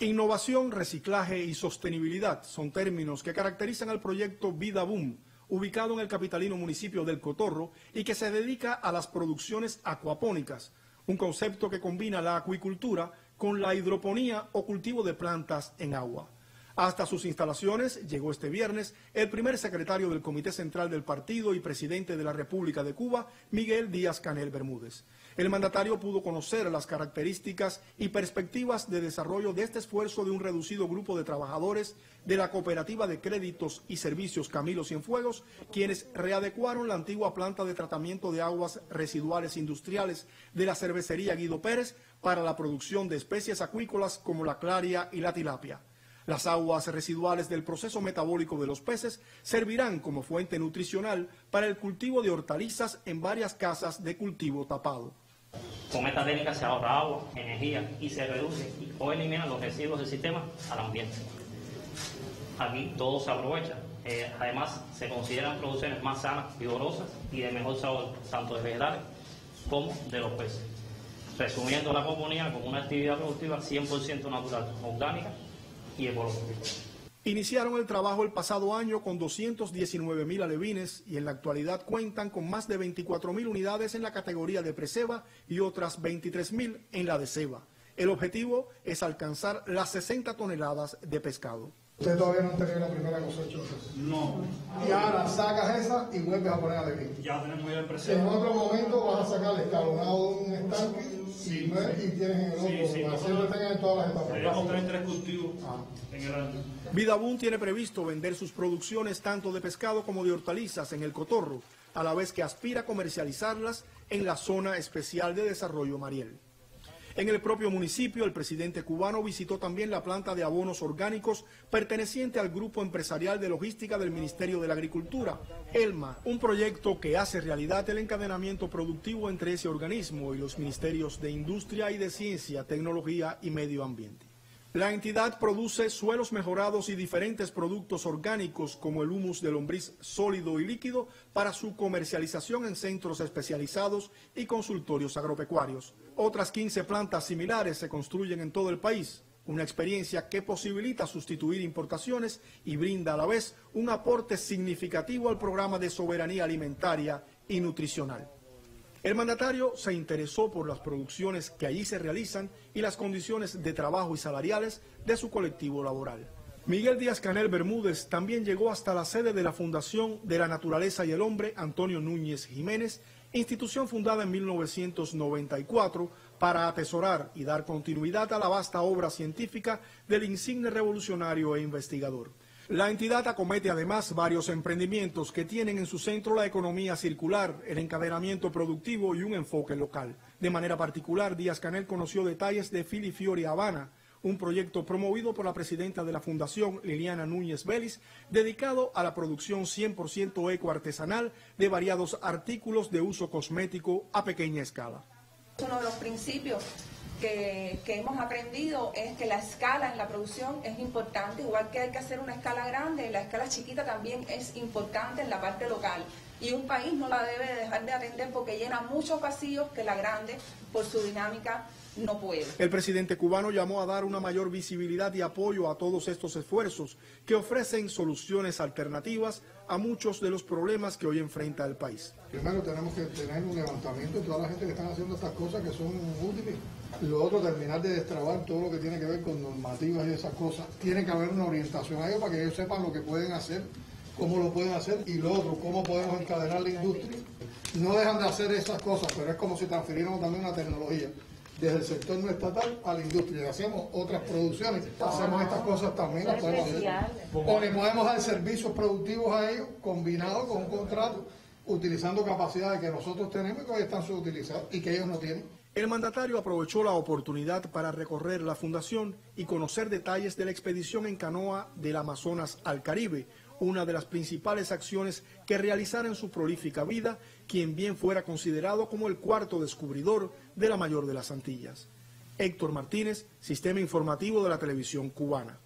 Innovación, reciclaje y sostenibilidad son términos que caracterizan al proyecto Vida Boom, ubicado en el capitalino municipio del Cotorro y que se dedica a las producciones acuapónicas, un concepto que combina la acuicultura con la hidroponía o cultivo de plantas en agua. Hasta sus instalaciones llegó este viernes el primer secretario del Comité Central del Partido y presidente de la República de Cuba, Miguel Díaz Canel Bermúdez. El mandatario pudo conocer las características y perspectivas de desarrollo de este esfuerzo de un reducido grupo de trabajadores de la Cooperativa de Créditos y Servicios Camilo Cienfuegos, quienes readecuaron la antigua planta de tratamiento de aguas residuales industriales de la cervecería Guido Pérez para la producción de especies acuícolas como la claria y la tilapia. Las aguas residuales del proceso metabólico de los peces servirán como fuente nutricional para el cultivo de hortalizas en varias casas de cultivo tapado. Con esta técnica se ahorra agua, energía y se reduce o elimina los residuos del sistema al ambiente. Aquí todo se aprovecha. Eh, además, se consideran producciones más sanas, vigorosas y de mejor sabor, tanto de vegetales como de los peces. Resumiendo la comunidad como una actividad productiva 100% natural, orgánica Iniciaron el trabajo el pasado año con 219 mil alevines y en la actualidad cuentan con más de 24 mil unidades en la categoría de preseba y otras 23 mil en la de ceba. El objetivo es alcanzar las 60 toneladas de pescado. Usted todavía no ha tenido la primera cosecha. No. Y ahora sacas esa y vuelves a poner alevín. Ya tenemos ya el presente. En otro momento vas a sacar el escalonado de un estanque sí, y, tienes en el otro. Sí, sí, siempre tengan en todas las etapas. Vamos a tener tres cultivos ah. en el año. Vidabun tiene previsto vender sus producciones tanto de pescado como de hortalizas en el Cotorro, a la vez que aspira a comercializarlas en la zona especial de desarrollo Mariel. En el propio municipio, el presidente cubano visitó también la planta de abonos orgánicos perteneciente al grupo empresarial de logística del Ministerio de la Agricultura, ELMA, un proyecto que hace realidad el encadenamiento productivo entre ese organismo y los ministerios de Industria y de Ciencia, Tecnología y Medio Ambiente. La entidad produce suelos mejorados y diferentes productos orgánicos como el humus de lombriz sólido y líquido para su comercialización en centros especializados y consultorios agropecuarios. Otras 15 plantas similares se construyen en todo el país, una experiencia que posibilita sustituir importaciones y brinda a la vez un aporte significativo al programa de soberanía alimentaria y nutricional. El mandatario se interesó por las producciones que allí se realizan y las condiciones de trabajo y salariales de su colectivo laboral. Miguel Díaz Canel Bermúdez también llegó hasta la sede de la Fundación de la Naturaleza y el Hombre Antonio Núñez Jiménez, institución fundada en 1994 para atesorar y dar continuidad a la vasta obra científica del insigne revolucionario e investigador. La entidad acomete además varios emprendimientos que tienen en su centro la economía circular, el encadenamiento productivo y un enfoque local. De manera particular, Díaz Canel conoció detalles de Fili Fiori Habana, un proyecto promovido por la presidenta de la Fundación, Liliana Núñez Vélez, dedicado a la producción 100% ecoartesanal de variados artículos de uso cosmético a pequeña escala. Uno de los principios que, hemos aprendido es que la escala en la producción es importante, igual que hay que hacer una escala grande, la escala chiquita también es importante en la parte local. Y un país no la debe dejar de atender porque llena muchos vacíos que la grande, por su dinámica, no puede. El presidente cubano llamó a dar una mayor visibilidad y apoyo a todos estos esfuerzos que ofrecen soluciones alternativas a muchos de los problemas que hoy enfrenta el país. Primero tenemos que tener un levantamiento de toda la gente que están haciendo estas cosas que son útiles. Lo otro, terminar de destrabar todo lo que tiene que ver con normativas y esas cosas. Tiene que haber una orientación a ellos para que ellos sepan lo que pueden hacer, cómo lo pueden hacer y lo otro, cómo podemos encadenar la industria. No dejan de hacer esas cosas, pero es como si transfiriéramos también una tecnología desde el sector no estatal a la industria. Hacemos otras producciones, hacemos estas cosas también, las podemos hacer. O le podemos dar servicios productivos a ellos combinados con un contrato, utilizando capacidades que nosotros tenemos y que hoy están subutilizadas y que ellos no tienen. El mandatario aprovechó la oportunidad para recorrer la fundación y conocer detalles de la expedición en canoa del Amazonas al Caribe, una de las principales acciones que realizara en su prolífica vida, quien bien fuera considerado como el cuarto descubridor de la mayor de las Antillas. Héctor Martínez, Sistema Informativo de la Televisión Cubana.